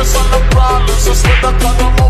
focus on the problems. I swear to God, I'm